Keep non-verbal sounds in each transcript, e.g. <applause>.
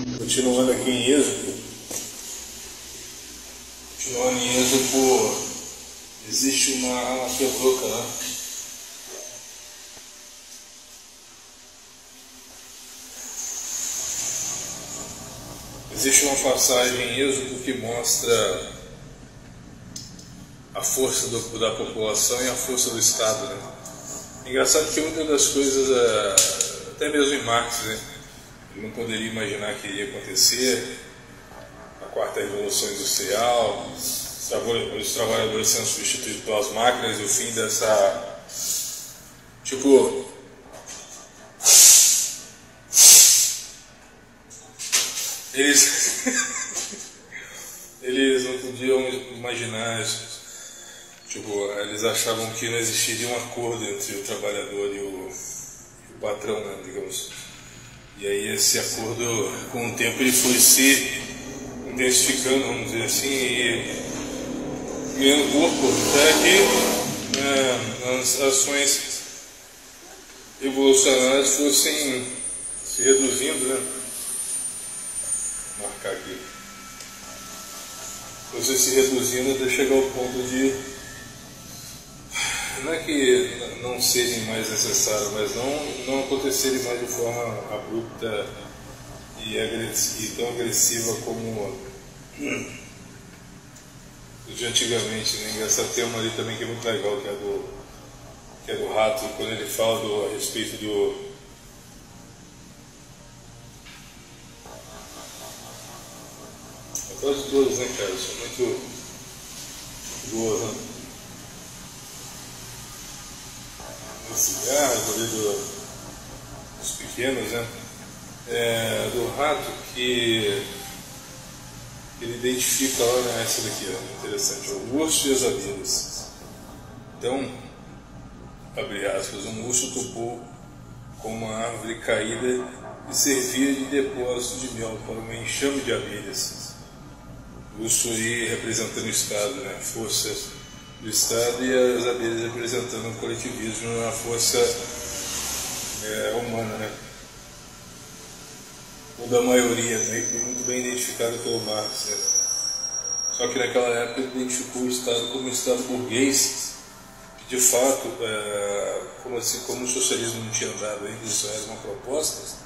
Continuando aqui em Êxodo. Continuando em Êxodo, existe uma, uma quebroca. Né? Existe uma passagem em Êxodo que mostra a força do, da população e a força do Estado. Né? Engraçado que muitas das coisas, é, até mesmo em Marx, né? Ele não poderia imaginar que iria acontecer, a quarta revolução industrial, os trabalhadores sendo substituídos pelas máquinas e o fim dessa. Tipo. Eles. <laughs> eles não podiam imaginar Tipo, eles achavam que não existiria um acordo entre o trabalhador e o, e o patrão, né, digamos. E aí esse acordo, com o tempo, ele foi se intensificando, vamos dizer assim, e ganhando corpo, até que né, as ações evolucionárias fossem se reduzindo, né? Vou marcar aqui. Fossem se reduzindo até chegar ao ponto de não é que não sejam mais necessários, mas não, não acontecerem mais de forma abrupta e, e tão agressiva como de antigamente. Né? Engraçado tem uma ali também que é muito legal, que é do, que é do rato, quando ele fala do, a respeito do. Quase todas, né, cara? São muito boas, né? Cigarro, ali do, dos pequenos, né? É, do rato que ele identifica, olha essa daqui, ó, interessante, o urso e as abelhas. Então, abre aspas, um urso topou com uma árvore caída e servia de depósito de mel para um enxame de abelhas. O urso aí representando o Estado, né? força do Estado e as abelhas representando o coletivismo, a força é, humana, né? ou da maioria, né? muito bem identificado pelo Marx. Né? Só que naquela época ele identificou o Estado como um Estado burguês, que de fato, é, como, assim, como o socialismo não tinha dado ainda, isso era uma proposta,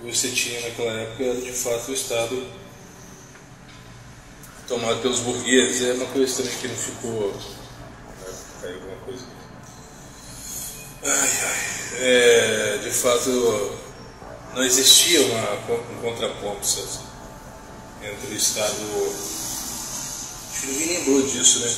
você tinha naquela época de fato o Estado tomado pelos burgueses. É uma coisa também que não ficou. Né? Caiu alguma coisa. Ai, ai. É, de fato, não existia uma, um contraponto sabe? entre o Estado. Acho que ninguém lembrou disso, né?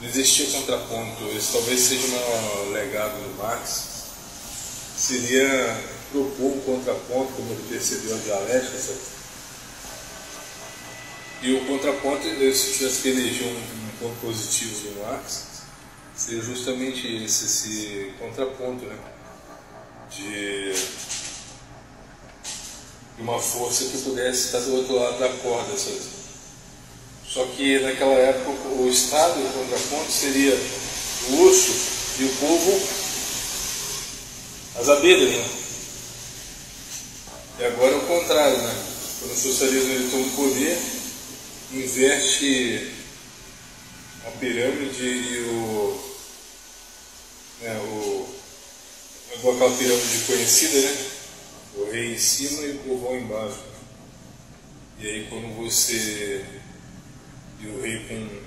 Não existia contraponto. Esse talvez seja um legado do Marx. Seria propor um contraponto, como ele percebeu a dialética, sabe? E o contraponto, se tivesse que eleger um, um ponto positivo do Marx, seria justamente esse, esse contraponto, né? De uma força que pudesse estar do outro lado da corda, sabe? Só que naquela época o Estado, o contraponto, seria o urso e o povo, as abelhas, né? E agora é o contrário, né? Quando o socialismo ele toma o poder, inverte a pirâmide e o, né, o aquela pirâmide conhecida, né? O rei em cima e o povão embaixo. E aí quando você e o rei com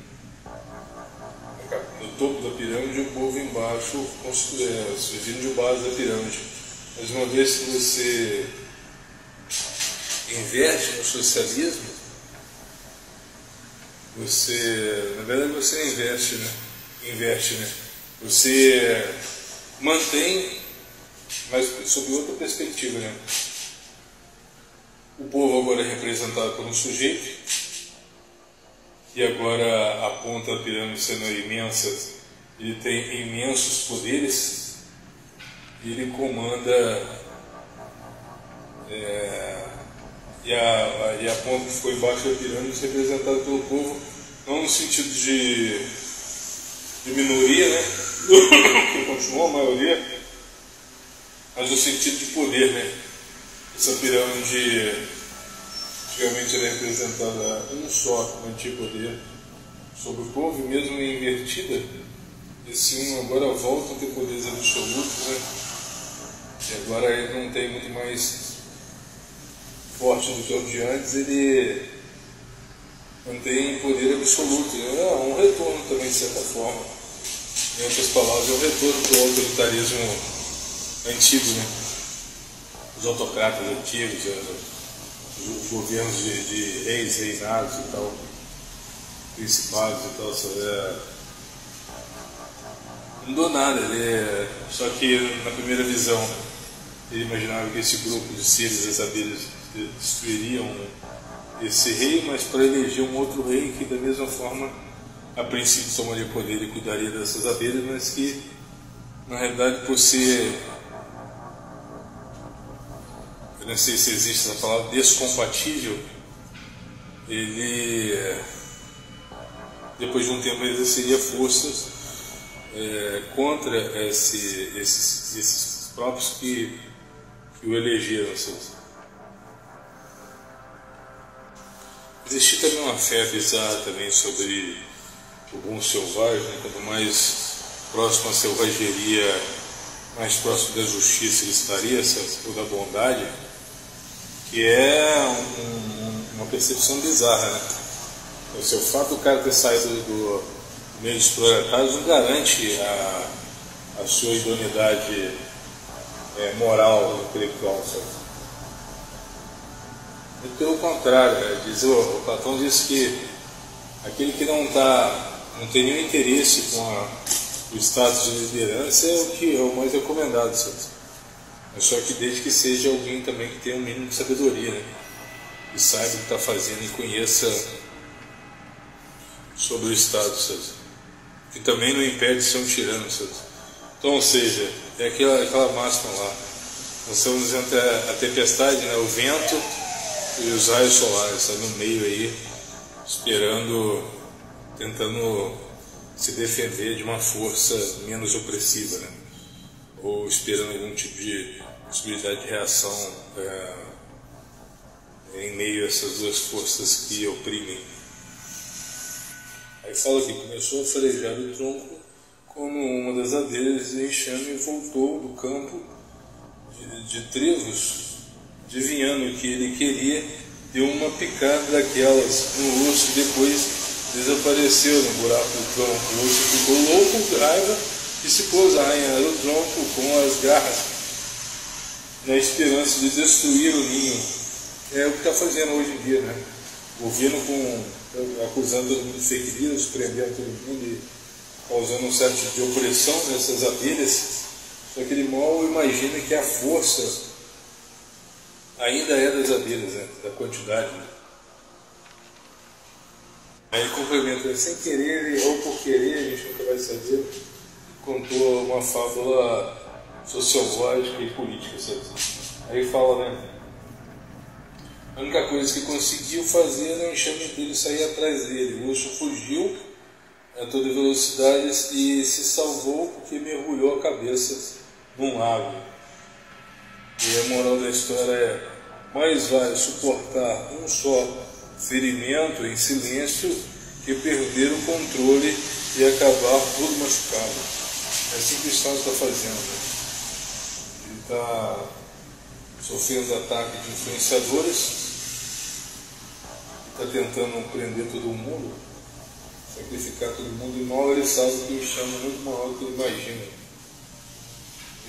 no topo da pirâmide o povo embaixo é, servindo de base da pirâmide. Mas uma vez que você inverte no socialismo, você, na verdade, você investe, né? Investe, né? Você mantém, mas sob outra perspectiva, né? O povo agora é representado por um sujeito, e agora a ponta pirâmide sendo imensa, ele tem imensos poderes, e ele comanda. É, e a, e a ponta que ficou embaixo da pirâmide representada pelo povo, não no sentido de, de minoria, né? que continua a maioria, mas no sentido de poder, né? Essa pirâmide ela é representada um só antipoder sobre o povo, mesmo invertida, esse um agora volta a ter poderes absolutos, né? E agora ele não tem muito mais forte do que o de antes, ele mantém poder absoluto. É um retorno também, de certa forma. Em outras palavras, é um retorno para o autoritarismo antigo, né? Os autocratas antigos, é, os governos de, de reis, reinados e tal, principados e tal, é, não mudou nada, ele é, só que na primeira visão ele imaginava que esse grupo de seres, as abelhas, destruiriam esse rei, mas para eleger um outro rei que da mesma forma a princípio tomaria poder e cuidaria dessas abelhas, mas que na realidade por ser eu não sei se existe essa palavra descompatível, ele depois de um tempo exerceria forças é, contra esse, esses, esses próprios que, que o elegeram. Assim. Existia também uma fé bizarra também sobre o bom selvagem, né? quanto mais próximo à selvageria, mais próximo da justiça ele estaria, ou da bondade, que é um, uma percepção bizarra. Né? O seu fato do cara ter saído do meio exploratório não garante a, a sua idoneidade é, moral, intelectual. Sabe? Muito pelo contrário, né? diz, o, o Platão diz que aquele que não, tá, não tem nenhum interesse com a, o status de liderança é o que é o mais recomendado. Sabe? Mas só que desde que seja alguém também que tenha um mínimo de sabedoria, né? e saiba o que está fazendo e conheça sobre o Estado, sabe? que também não impede de ser um tirano. Sabe? Então, ou seja, é aquela, aquela máxima lá. Nós estamos entre a, a tempestade, né? o vento e os raios solares, está no meio aí, esperando, tentando se defender de uma força menos opressiva, né? ou esperando algum tipo de possibilidade de reação é, em meio a essas duas forças que oprimem. Aí fala que começou a farejar o tronco quando uma das abelhas de enxame voltou do campo de, de trevos adivinhando o que ele queria, deu uma picada daquelas no urso e depois desapareceu no buraco do tronco. O urso ficou louco, com raiva e se pôs a arranhar o tronco com as garras, na esperança de destruir o ninho. É o que está fazendo hoje em dia, né? O com, acusando todo mundo de fake news, prendendo todo mundo e causando um certo de opressão nessas abelhas. Só que ele mal imagina que a força ainda é das abelhas, né? da quantidade. Né? Aí ele complementa, sem querer ou por querer, a gente nunca vai saber, contou uma fábula sociológica e política. Sabe? Aí fala, né? A única coisa que conseguiu fazer era o enxame dele sair atrás dele. O urso fugiu a toda velocidade e se salvou porque mergulhou a cabeça num lago. E a moral da história é: mais vale suportar um só ferimento em silêncio que perder o controle e acabar todo machucado. É assim que o Estado está fazendo. Ele está sofrendo ataque de influenciadores, está tentando prender todo mundo, sacrificar todo mundo, e mal ele sabe que o chama muito maior do que ele imagina.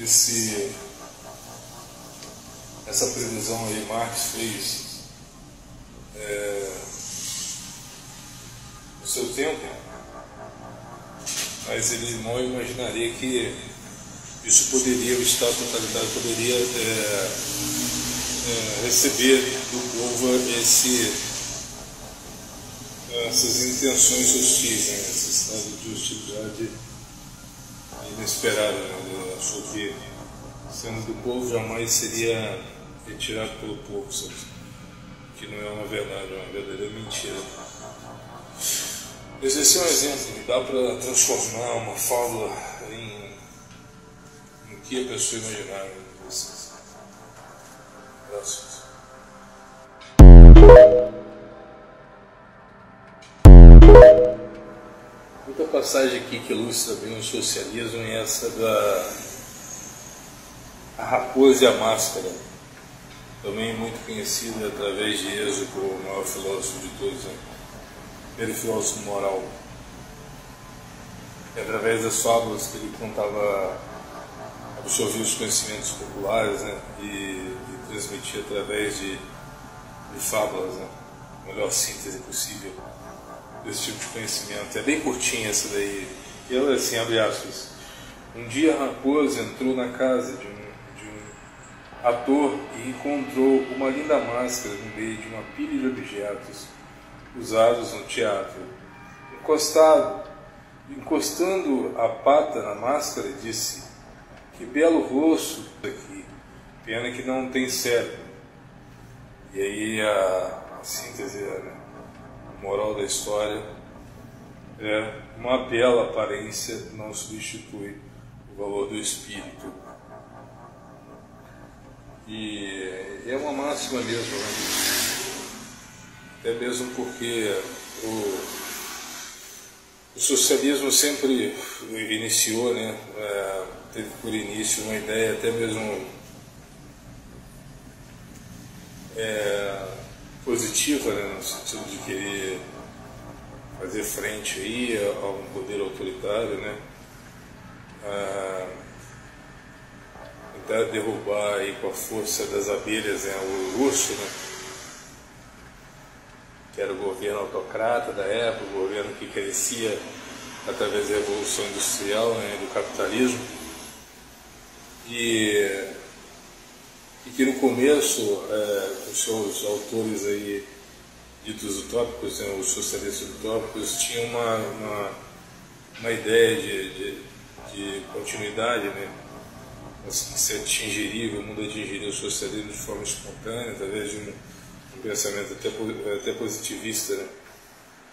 Esse essa previsão aí Marx fez é, no seu tempo, mas ele não imaginaria que isso poderia, o Estado totalitário poderia é, é, receber do povo esse, essas intenções hostis, né, esse estado de hostilidade inesperada. Né, achou que sendo do povo jamais seria retirado pelo povo, sabe? que não é uma verdade, é uma verdadeira mentira. Esse é um exemplo que dá para transformar uma fábula em o que a pessoa imaginar. Graças. Outra passagem aqui que ilustra bem o socialismo é essa da a raposa e a máscara também muito conhecida através de Êxodo, o maior filósofo de todos, né? primeiro filósofo moral. E através das fábulas que ele contava, absorvia os conhecimentos populares né? e, e transmitia através de, de fábulas, né? a melhor síntese possível desse tipo de conhecimento. É bem curtinha essa daí. E ela assim, abre aspas. Um dia a raposa entrou na casa de um ator e encontrou uma linda máscara no meio de uma pilha de objetos usados no teatro. Encostado, encostando a pata na máscara, disse: Que belo rosto aqui, pena que não tem cérebro. E aí a, a síntese, a moral da história é uma bela aparência não substitui o valor do espírito. E é uma máxima mesmo, né? até mesmo porque o, o socialismo sempre iniciou, né, é, teve por início uma ideia até mesmo é, positiva, né, no sentido de querer fazer frente aí a, um poder autoritário, né, tentar derrubar aí com a força das abelhas né, o urso, né, que era o governo autocrata da época, o governo que crescia através da Revolução Industrial, né, do capitalismo, e, e que no começo é, os seus autores aí ditos utópicos, né, os socialistas utópicos, tinham uma, uma, uma ideia de, de, de continuidade, né, se atingiria, o mundo atingiria o socialismo de forma espontânea, através de um um pensamento até, até positivista, né?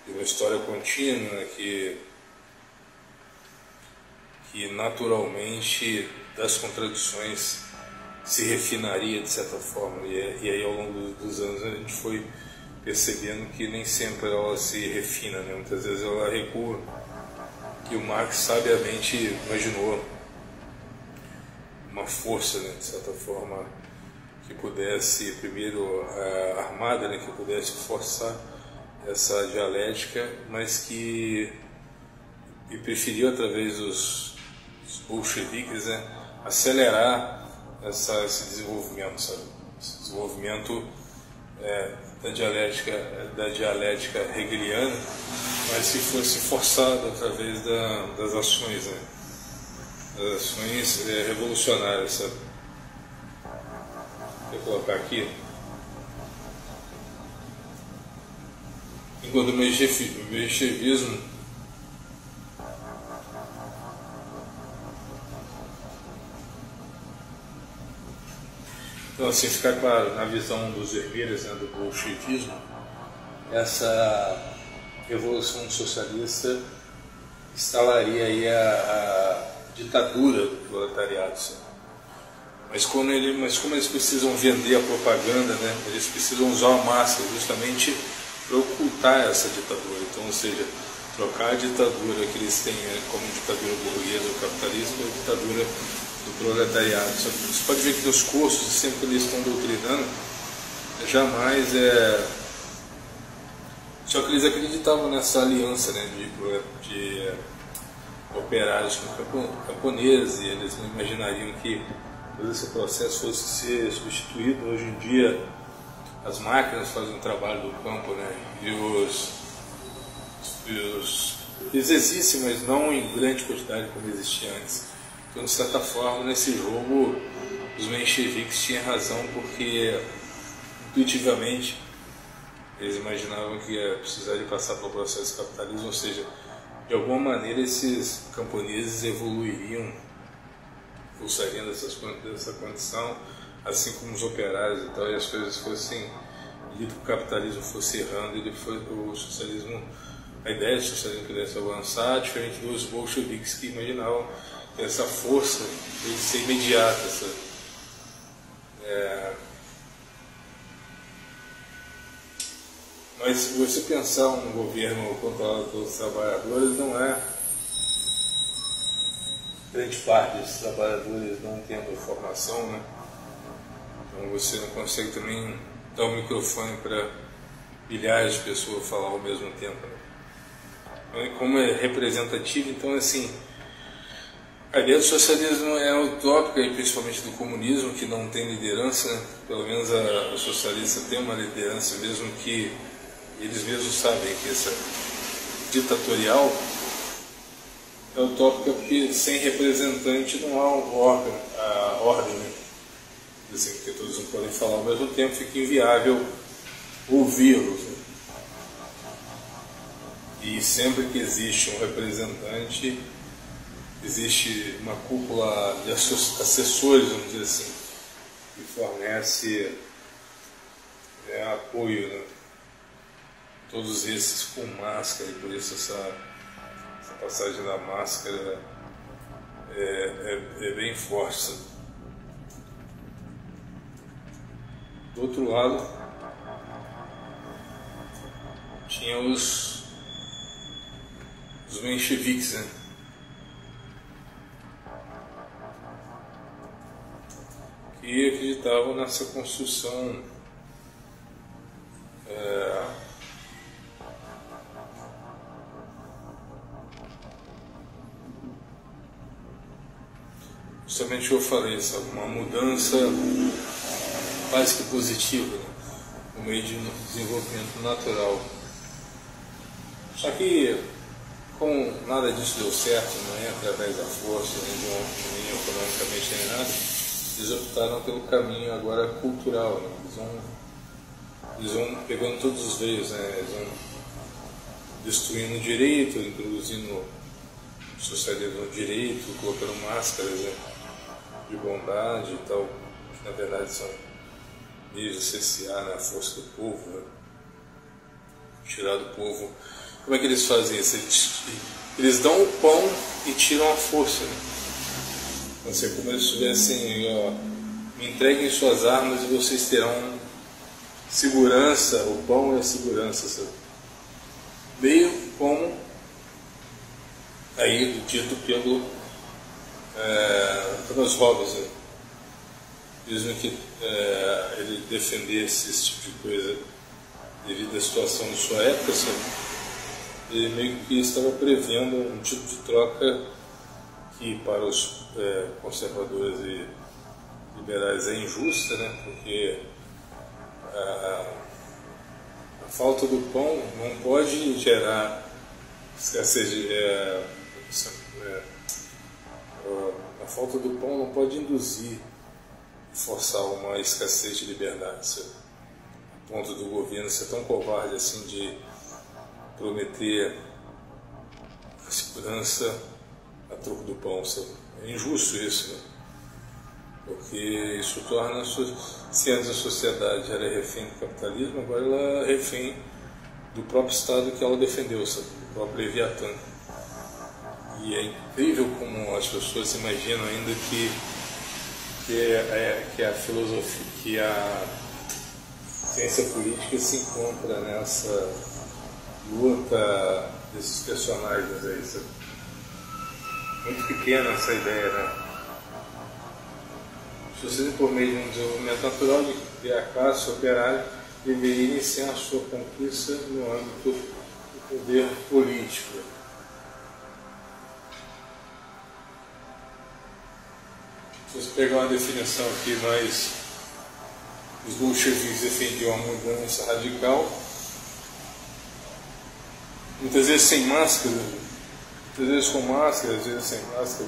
de uma história contínua né? que, que naturalmente das contradições se refinaria de certa forma. E, e aí ao longo dos anos a gente foi percebendo que nem sempre ela se refina, né? muitas vezes ela recua. Que o Marx sabiamente imaginou uma força, né, de certa forma, que pudesse, primeiro, uh, armada, né, que pudesse forçar essa dialética, mas que e preferiu, através dos, dos bolcheviques, né, acelerar essa, esse desenvolvimento, sabe? Esse desenvolvimento é, da dialética da dialética hegeliana, mas que fosse forçado através da, das ações, né? Ações é, revolucionárias, sabe? Vou colocar aqui. Enquanto o menchevismo Então, assim, ficar claro, na visão dos vermelhos, né, do bolchevismo, essa revolução socialista instalaria aí a ditadura do proletariado. Sabe? Mas, quando ele, mas como eles precisam vender a propaganda, né, eles precisam usar a máscara justamente para ocultar essa ditadura. Então, ou seja, trocar a ditadura que eles têm né, como ditadura burguesa ou capitalista pela ditadura do proletariado. Você pode ver que nos cursos, sempre que eles estão doutrinando, jamais é. Só que eles acreditavam nessa aliança né, de, de operários camponeses, e eles não imaginariam que todo esse processo fosse ser substituído. Hoje em dia, as máquinas fazem o trabalho do campo, né? E os, e os eles existem, mas não em grande quantidade como existia antes. Então, de certa forma, nesse jogo, os mencheviques tinham razão, porque intuitivamente eles imaginavam que ia precisar de passar pelo processo capitalismo, ou seja, de alguma maneira esses camponeses evoluiriam saindo dessas, dessa condição, assim como os operários e tal, e as coisas fossem, e o capitalismo fosse errando, ele foi, o socialismo, a ideia do socialismo pudesse avançar, diferente dos bolcheviques que imaginavam essa força de ser imediata, essa, é, mas você pensar um governo controlado pelos trabalhadores não é grande parte dos trabalhadores não tendo formação, né? Então você não consegue também dar o microfone para milhares de pessoas falar ao mesmo tempo. Né? Então, como é representativo, então assim, a ideia do socialismo é utópica, e principalmente do comunismo, que não tem liderança, né? pelo menos a, a socialista tem uma liderança, mesmo que eles mesmos sabem que essa ditatorial é utópica porque sem representante não há ordem, a ordem né? assim, porque todos não podem falar ao mesmo tempo, fica inviável ouvi-los. Né? E sempre que existe um representante, existe uma cúpula de assessores, vamos dizer assim, que fornece é, apoio. Né? Todos esses com máscara, e por isso essa, essa passagem da máscara é, é, é bem forte. Do outro lado, tinha os, os mencheviques, né? que acreditavam nessa construção justamente eu falei, uma mudança quase que positiva né? no meio de desenvolvimento natural. Só que, como nada disso deu certo, não é através da força, nem, de um, economicamente, nem nada, eles optaram pelo caminho agora cultural. Né? Eles, vão, eles vão pegando todos os veios, né? eles vão destruindo o direito, introduzindo socialismo no direito, colocando máscaras né? De bondade e tal, que na verdade são meios de cessear né? a força do povo, né? tirar do povo. Como é que eles fazem isso? Eles, eles dão o pão e tiram a força. Né? Ser como eles estivessem, ó, me entreguem suas armas e vocês terão segurança, o pão é a segurança. Sabe? Meio como aí dito pelo Thomas Hobbes, mesmo que é, ele defendesse esse tipo de coisa devido à situação de sua época, sabe? ele meio que estava prevendo um tipo de troca que para os é, conservadores e liberais é injusta, né? porque a, a, falta do pão não pode gerar escassez de. É, é, a falta do pão não pode induzir, forçar uma escassez de liberdade. A ponto do governo ser tão covarde assim de prometer a segurança a troco do pão. Sabe? É injusto isso, né? porque isso torna, se antes a sociedade era refém do capitalismo, agora ela é refém do próprio Estado que ela defendeu, sabe? do próprio Leviatã. E é incrível como as pessoas imaginam ainda que, que, é, é, que a filosofia, que a ciência política se encontra nessa luta desses personagens aí, sabe? muito pequena essa ideia, né? Se por meio de um desenvolvimento natural de a classe operária deveria iniciar a sua conquista no âmbito do poder político. Pegar uma definição aqui, nós, os bolcheviques defendiam uma mudança radical, muitas vezes sem máscara, às vezes com máscara, às vezes sem máscara.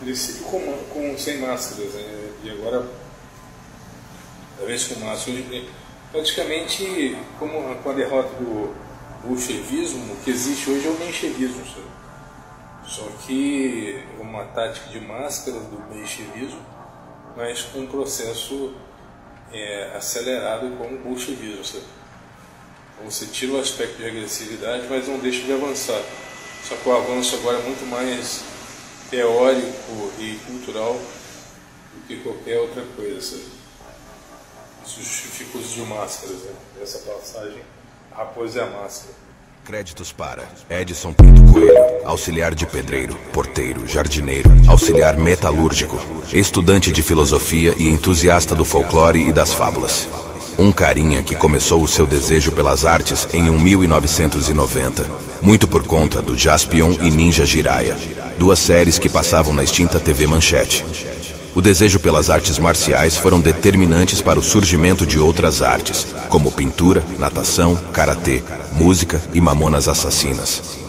Eles com, com, sem máscaras, né? e agora, vezes com máscara. Praticamente, como com a derrota do bolchevismo, o que existe hoje é o menchevismo. Sabe? Só que uma tática de máscara do menchevismo, mas com um processo é, acelerado como o bolchevismo. Sabe? Então você tira o aspecto de agressividade, mas não deixa de avançar. Só que o avanço agora é muito mais teórico e cultural do que qualquer outra coisa. Sabe? Isso justifica o uso de máscaras, né? essa passagem, a raposa e a máscara. Créditos para Edson Pinto Coelho, auxiliar de pedreiro, porteiro, jardineiro, auxiliar metalúrgico, estudante de filosofia e entusiasta do folclore e das fábulas. Um carinha que começou o seu desejo pelas artes em 1990, muito por conta do Jaspion e Ninja Jiraiya, duas séries que passavam na extinta TV Manchete. O desejo pelas artes marciais foram determinantes para o surgimento de outras artes, como pintura, natação, karatê, música e mamonas assassinas.